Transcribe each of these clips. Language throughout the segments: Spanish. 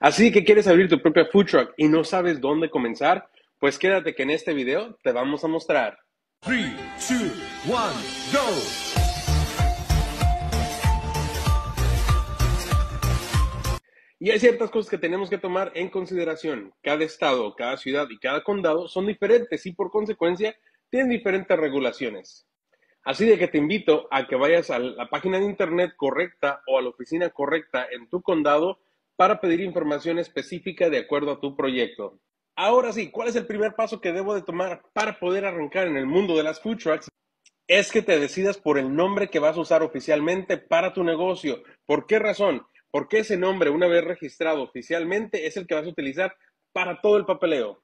Así que quieres abrir tu propia food truck y no sabes dónde comenzar, pues quédate que en este video te vamos a mostrar. 3, 2, 1, go! Y hay ciertas cosas que tenemos que tomar en consideración. Cada estado, cada ciudad y cada condado son diferentes y por consecuencia tienen diferentes regulaciones. Así de que te invito a que vayas a la página de internet correcta o a la oficina correcta en tu condado para pedir información específica de acuerdo a tu proyecto. Ahora sí, ¿cuál es el primer paso que debo de tomar para poder arrancar en el mundo de las food trucks? Es que te decidas por el nombre que vas a usar oficialmente para tu negocio. ¿Por qué razón? Porque ese nombre, una vez registrado oficialmente, es el que vas a utilizar para todo el papeleo.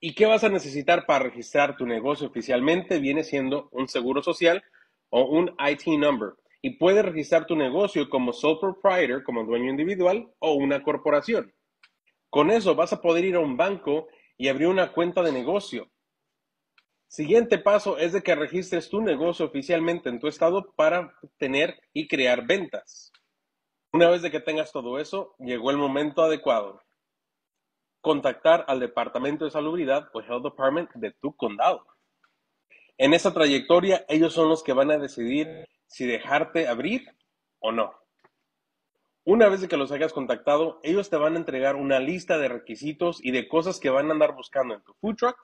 ¿Y qué vas a necesitar para registrar tu negocio oficialmente? Viene siendo un seguro social o un IT number. Y puedes registrar tu negocio como sole proprietor, como dueño individual o una corporación. Con eso vas a poder ir a un banco y abrir una cuenta de negocio. Siguiente paso es de que registres tu negocio oficialmente en tu estado para tener y crear ventas. Una vez de que tengas todo eso, llegó el momento adecuado contactar al Departamento de Salubridad o Health Department de tu condado. En esa trayectoria, ellos son los que van a decidir si dejarte abrir o no. Una vez que los hayas contactado, ellos te van a entregar una lista de requisitos y de cosas que van a andar buscando en tu food truck,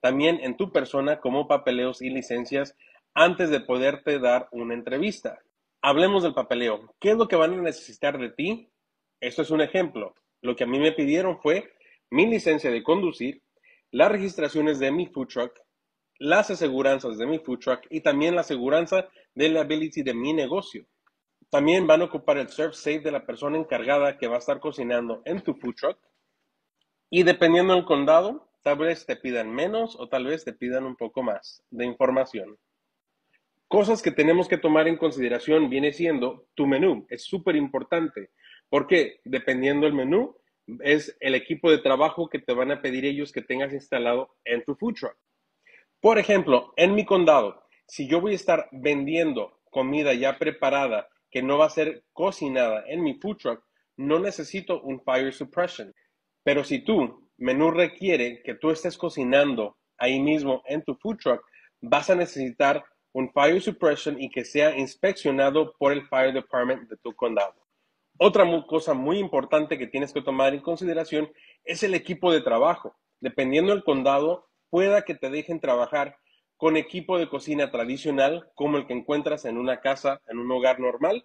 también en tu persona como papeleos y licencias antes de poderte dar una entrevista. Hablemos del papeleo. ¿Qué es lo que van a necesitar de ti? Esto es un ejemplo. Lo que a mí me pidieron fue mi licencia de conducir, las registraciones de mi food truck, las aseguranzas de mi food truck y también la aseguranza de la ability de mi negocio. También van a ocupar el serve safe de la persona encargada que va a estar cocinando en tu food truck. Y dependiendo del condado, tal vez te pidan menos o tal vez te pidan un poco más de información. Cosas que tenemos que tomar en consideración viene siendo tu menú. Es súper importante porque dependiendo del menú, es el equipo de trabajo que te van a pedir ellos que tengas instalado en tu food truck. Por ejemplo, en mi condado, si yo voy a estar vendiendo comida ya preparada que no va a ser cocinada en mi food truck, no necesito un fire suppression. Pero si tu menú requiere que tú estés cocinando ahí mismo en tu food truck, vas a necesitar un fire suppression y que sea inspeccionado por el fire department de tu condado. Otra cosa muy importante que tienes que tomar en consideración es el equipo de trabajo. Dependiendo del condado, pueda que te dejen trabajar con equipo de cocina tradicional, como el que encuentras en una casa, en un hogar normal,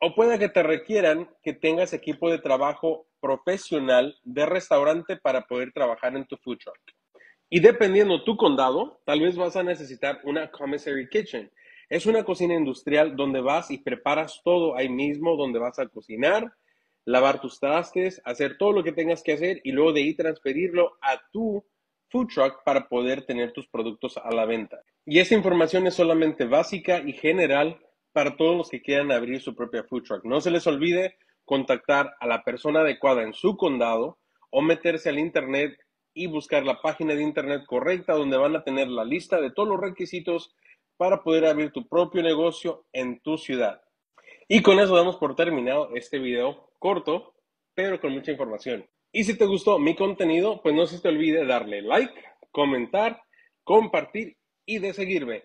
o pueda que te requieran que tengas equipo de trabajo profesional de restaurante para poder trabajar en tu food truck. Y dependiendo tu condado, tal vez vas a necesitar una commissary kitchen, es una cocina industrial donde vas y preparas todo ahí mismo, donde vas a cocinar, lavar tus trastes, hacer todo lo que tengas que hacer y luego de ahí transferirlo a tu food truck para poder tener tus productos a la venta. Y esa información es solamente básica y general para todos los que quieran abrir su propia food truck. No se les olvide contactar a la persona adecuada en su condado o meterse al internet y buscar la página de internet correcta donde van a tener la lista de todos los requisitos para poder abrir tu propio negocio en tu ciudad. Y con eso damos por terminado este video corto, pero con mucha información. Y si te gustó mi contenido, pues no se te olvide darle like, comentar, compartir y de seguirme.